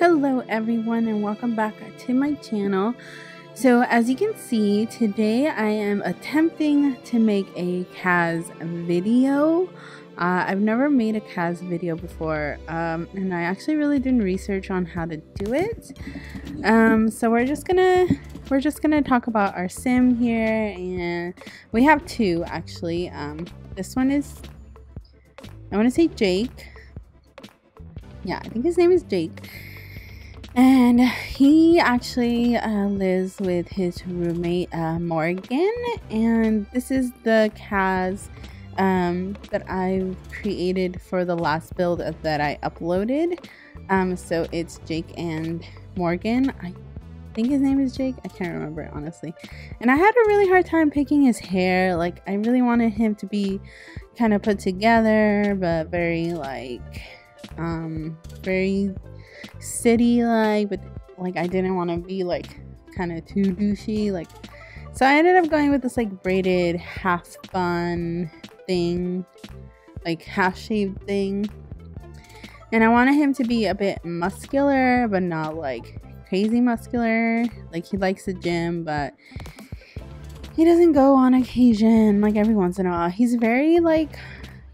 Hello everyone and welcome back to my channel. So as you can see, today I am attempting to make a CAS video. Uh, I've never made a CAS video before um, and I actually really did research on how to do it. Um, so we're just gonna we're just gonna talk about our sim here and we have two actually. Um, this one is I want to say Jake. Yeah, I think his name is Jake and he actually uh, lives with his roommate uh, Morgan. And this is the CAS um, that I've created for the last build that I uploaded. Um, so it's Jake and Morgan. I think his name is Jake. I can't remember it, honestly. And I had a really hard time picking his hair. Like I really wanted him to be kind of put together but very like um very city like but like i didn't want to be like kind of too douchey like so i ended up going with this like braided half bun thing like half shaved thing. And i wanted him to be a bit muscular but not like crazy muscular. Like he likes the gym but he doesn't go on occasion like every once in a while. He's very like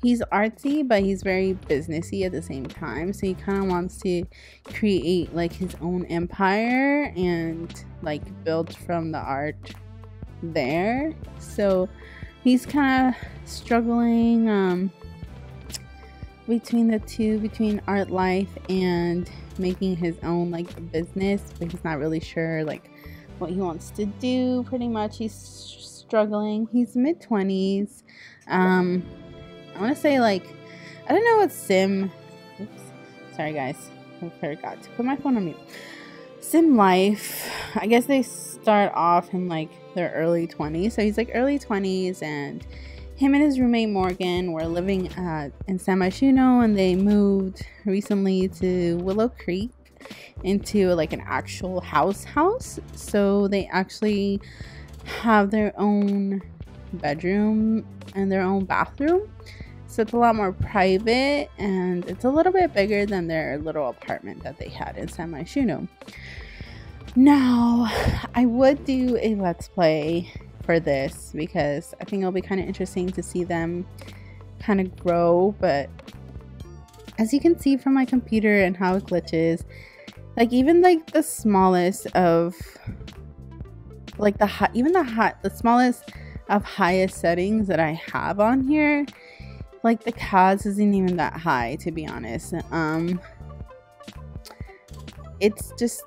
he's artsy but he's very businessy at the same time. So he kind of wants to create like his own empire and like build from the art there. So he's kind of struggling um between the two between art life and making his own like business but he's not really sure like what he wants to do pretty much. He's struggling. He's mid 20s um I want to say like I don't know what sim. Oops, sorry guys, I forgot to put my phone on mute. Sim life. I guess they start off in like their early 20s. So he's like early 20s, and him and his roommate Morgan were living at, in San Myshuno, and they moved recently to Willow Creek into like an actual house house. So they actually have their own bedroom and their own bathroom so it's a lot more private and it's a little bit bigger than their little apartment that they had in San Myshuno. Now, I would do a let's play for this because I think it'll be kind of interesting to see them kind of grow, but as you can see from my computer and how it glitches, like even like the smallest of like the hot even the hot the smallest of highest settings that I have on here like the CAS isn't even that high to be honest. Um it's just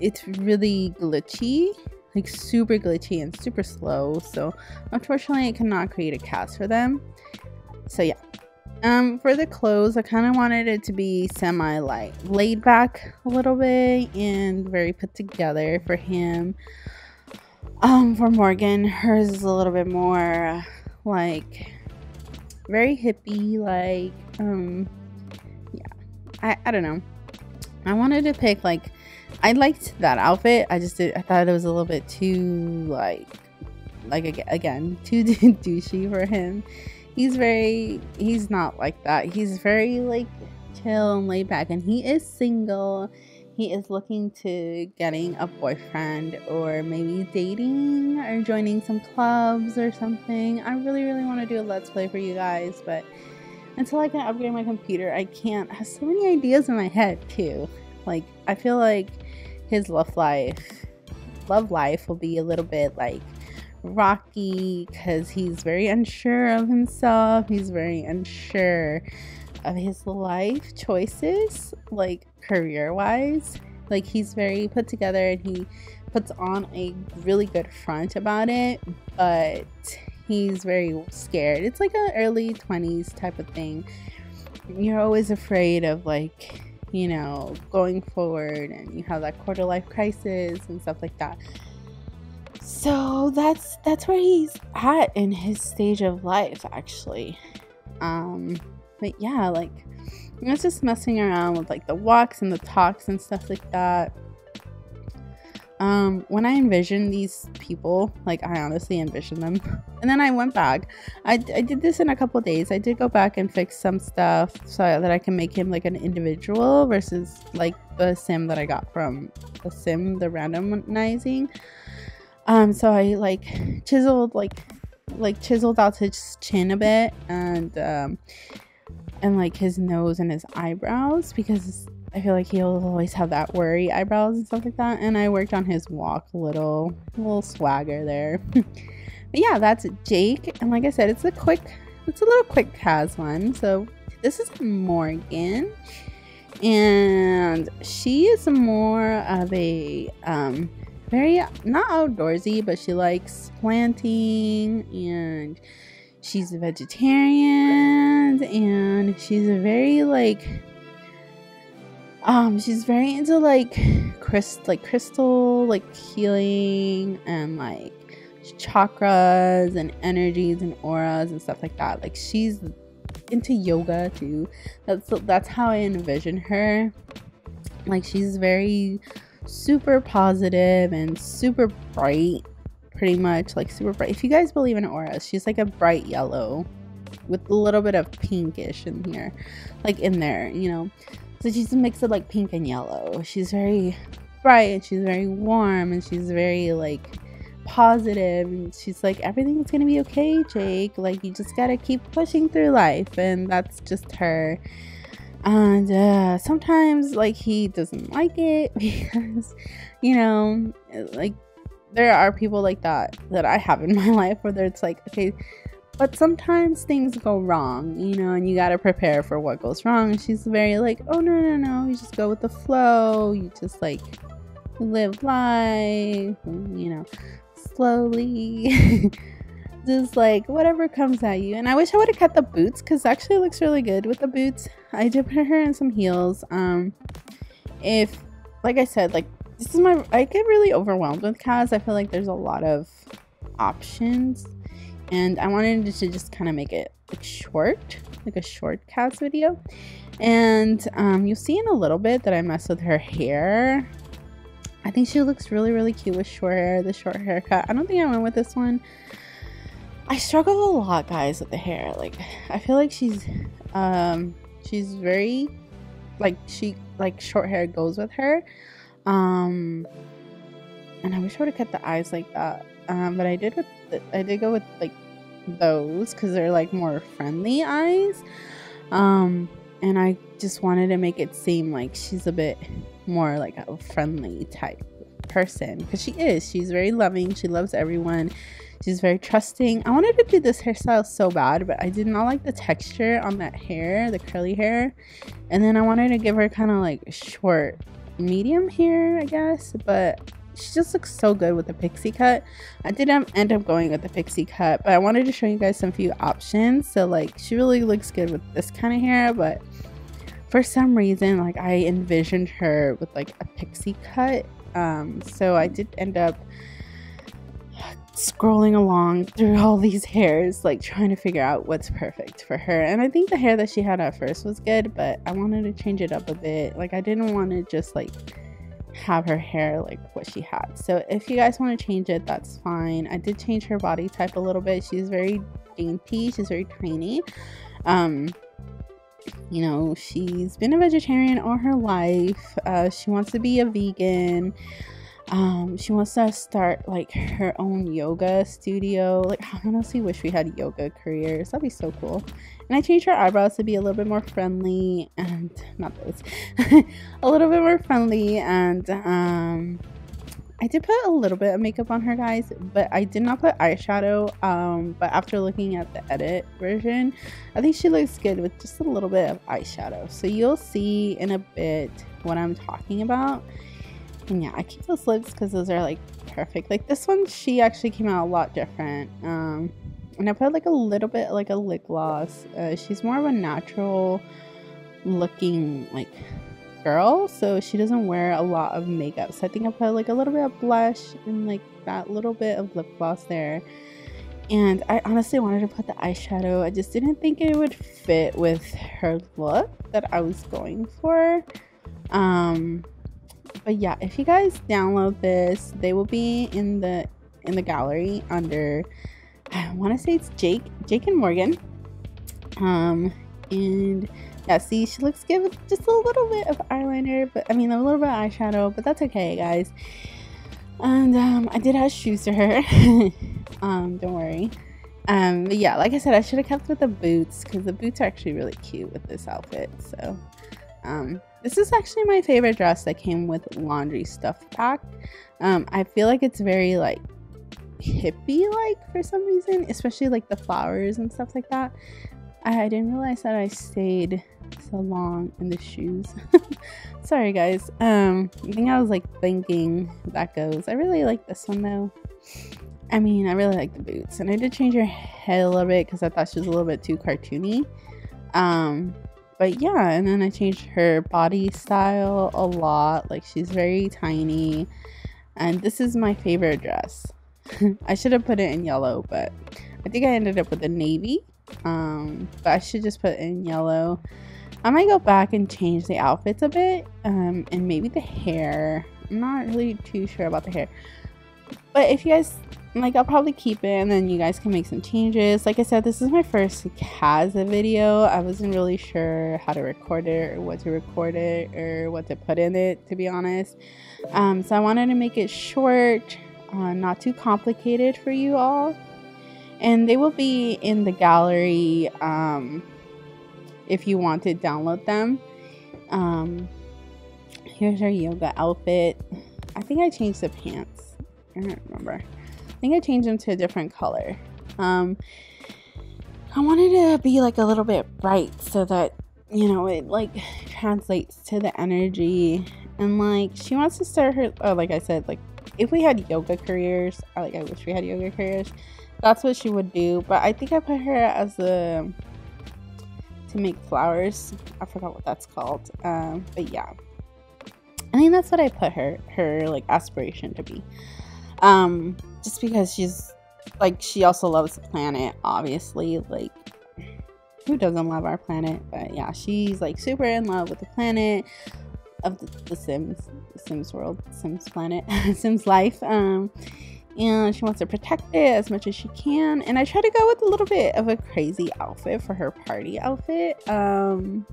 it's really glitchy like super glitchy and super slow. So unfortunately i cannot create a cast for them. So yeah. Um for the clothes i kind of wanted it to be semi light laid back a little bit and very put together for him. Um for morgan hers is a little bit more like very hippie like um yeah i i don't know. I wanted to pick like i liked that outfit. I just did i thought it was a little bit too like like again too douchey for him. He's very he's not like that. He's very like chill and laid back and he is single he is looking to getting a boyfriend or maybe dating or joining some clubs or something. I really, really want to do a let's play for you guys, but until I can upgrade my computer, I can't. I have so many ideas in my head too. Like, I feel like his love life, love life will be a little bit like rocky because he's very unsure of himself. He's very unsure of his life choices, like career wise. Like he's very put together and he puts on a really good front about it, but he's very scared. It's like an early 20s type of thing. You're always afraid of like, you know, going forward and you have that quarter life crisis and stuff like that. So that's that's where he's at in his stage of life actually. Um but yeah, like I was just messing around with like the walks and the talks and stuff like that. um when i envisioned these people like i honestly envisioned them. And then i went back. I, I did this in a couple days. I did go back and fix some stuff so that i can make him like an individual versus like the sim that i got from the sim the randomizing. Um so i like chiseled like like chiseled out his chin a bit and um and like his nose and his eyebrows because I feel like he'll always have that worry eyebrows and stuff like that. And I worked on his walk a little, little swagger there. but yeah, that's Jake. And like I said, it's a quick, it's a little quick CAS one. So this is Morgan. And she is more of a um, very, not outdoorsy, but she likes planting and she's a vegetarian and she's a very like um she's very into like crystal like crystal like healing and like chakras and energies and auras and stuff like that. Like she's into yoga too. That's that's how i envision her. Like she's very super positive and super bright pretty much like super bright. If you guys believe in auras she's like a bright yellow with a little bit of pinkish in here like in there you know? So she's a mix of like pink and yellow. She's very bright and she's very warm and she's very like positive and she's like everything's gonna be okay jake. Like you just gotta keep pushing through life. And that's just her. And uh sometimes like he doesn't like it because you know like there are people like that that i have in my life where it's like okay but sometimes things go wrong, you know, and you got to prepare for what goes wrong. And she's very like, oh, no, no, no. You just go with the flow. You just like live life, you know, slowly. just like whatever comes at you. And I wish I would have cut the boots because actually looks really good with the boots. I did put her in some heels. Um, if, like I said, like this is my, I get really overwhelmed with CAS. I feel like there's a lot of options and I wanted to just kind of make it like short, like a short CAS video. And um, you'll see in a little bit that I messed with her hair. I think she looks really, really cute with short hair, the short haircut. I don't think I went with this one. I struggle a lot, guys, with the hair. Like, I feel like she's, um, she's very, like, she, like, short hair goes with her. Um, and I wish I would have cut the eyes like that. Um, but I did with, the, I did go with, like, those because they're like more friendly eyes. Um, and I just wanted to make it seem like she's a bit more like a friendly type person because she is. She's very loving. She loves everyone. She's very trusting. I wanted to do this hairstyle so bad, but I did not like the texture on that hair, the curly hair. And then I wanted to give her kind of like short, medium hair, I guess. But she just looks so good with the pixie cut. I didn't end up going with the pixie cut, but I wanted to show you guys some few options. So like she really looks good with this kind of hair, but for some reason like I envisioned her with like a pixie cut. Um, so I did end up scrolling along through all these hairs like trying to figure out what's perfect for her and i think the hair that she had at first was good but i wanted to change it up a bit like i didn't want to just like have her hair like what she had. So if you guys want to change it, that's fine. I did change her body type a little bit. She's very dainty. She's very tiny. Um, you know, she's been a vegetarian all her life. Uh, she wants to be a vegan um she wants to start like her own yoga studio. Like i honestly wish we had yoga careers. That'd be so cool. And i changed her eyebrows to be a little bit more friendly and not those a little bit more friendly and um I did put a little bit of makeup on her guys but I did not put eyeshadow um but after looking at the edit version I think she looks good with just a little bit of eyeshadow. So you'll see in a bit what I'm talking about and yeah, I keep those lips because those are like perfect. Like this one, she actually came out a lot different. Um, and I put like a little bit like a lip gloss. Uh, she's more of a natural looking like girl, so she doesn't wear a lot of makeup. So I think I put like a little bit of blush and like that little bit of lip gloss there. And I honestly wanted to put the eyeshadow. I just didn't think it would fit with her look that I was going for. Um, but yeah, if you guys download this, they will be in the in the gallery under I want to say it's Jake, Jake and Morgan. Um, and yeah, see, she looks good with just a little bit of eyeliner, but I mean a little bit of eyeshadow, but that's okay, guys. And um, I did add shoes to her. um, don't worry. Um, but yeah, like I said, I should have kept with the boots because the boots are actually really cute with this outfit. So, um, this is actually my favorite dress that came with laundry stuff pack. Um, I feel like it's very like hippie like for some reason, especially like the flowers and stuff like that. I, I didn't realize that I stayed so long in the shoes. Sorry guys. Um I think I was like thinking that goes. I really like this one though. I mean, I really like the boots. And I did change her head a little bit because I thought she was a little bit too cartoony. Um but yeah, and then I changed her body style a lot. Like she's very tiny. And this is my favorite dress. I should have put it in yellow, but I think I ended up with a navy. Um, but I should just put in yellow. I might go back and change the outfits a bit, um, and maybe the hair. I'm not really too sure about the hair. But if you guys like, I'll probably keep it, and then you guys can make some changes. Like I said, this is my first Kaza video. I wasn't really sure how to record it, or what to record it, or what to put in it, to be honest. Um, so I wanted to make it short, uh, not too complicated for you all and they will be in the gallery um, if you want to download them. Um, here's our yoga outfit. I think I changed the pants. I don't remember. I think I changed them to a different color. Um, I wanted to be like a little bit bright so that you know it like translates to the energy and like she wants to start her oh like I said like if we had yoga careers I like I wish we had yoga careers that's what she would do. But I think I put her as a to make flowers. I forgot what that's called. Um, but yeah, I think that's what I put her her like aspiration to be. Um, just because she's like she also loves the planet, obviously. Like who doesn't love our planet? But yeah, she's like super in love with the planet of the, the Sims, the Sims world, Sims planet, Sims life. Um, and she wants to protect it as much as she can. And I try to go with a little bit of a crazy outfit for her party outfit. Um,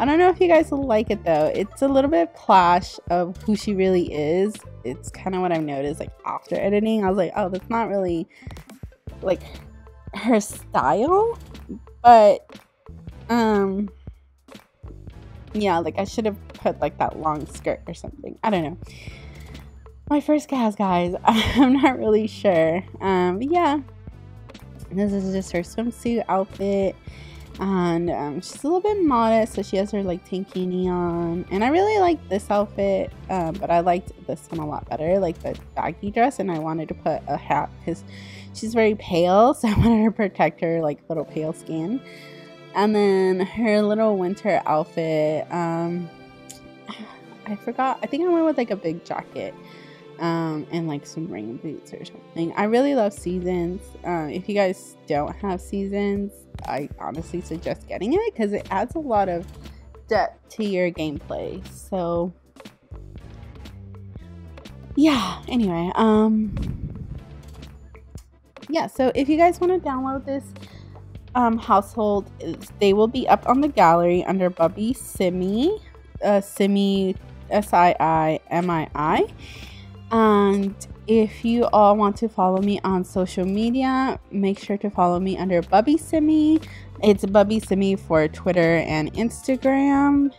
I don't know if you guys will like it though. It's a little bit clash of who she really is. It's kind of what I've noticed like after editing. I was like, oh, that's not really like her style, but um, yeah, like I should have put like that long skirt or something. I don't know my first CAS, guys. I'm not really sure. Um, but yeah, this is just her swimsuit outfit. And um, she's a little bit modest, so she has her like tankini on. And I really like this outfit, um, but I liked this one a lot better, like the baggy dress. And I wanted to put a hat because she's very pale, so I wanted to protect her like little pale skin. And then her little winter outfit, um, I forgot. I think I went with like a big jacket um, and like some rain boots or something. I really love seasons. Uh, if you guys don't have seasons, I honestly suggest getting it because it adds a lot of depth to your gameplay. So yeah, anyway, um yeah, so if you guys want to download this um household, they will be up on the gallery under Bubby Simi, uh Simi S I I M I I and if you all want to follow me on social media, make sure to follow me under Bubby Simi. It's Bubby Simi for Twitter and Instagram.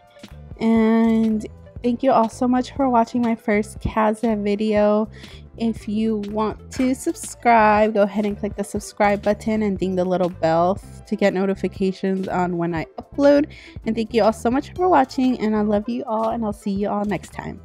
And thank you all so much for watching my first Kaza video. If you want to subscribe, go ahead and click the subscribe button and ding the little bell to get notifications on when I upload. And thank you all so much for watching. And I love you all, and I'll see you all next time.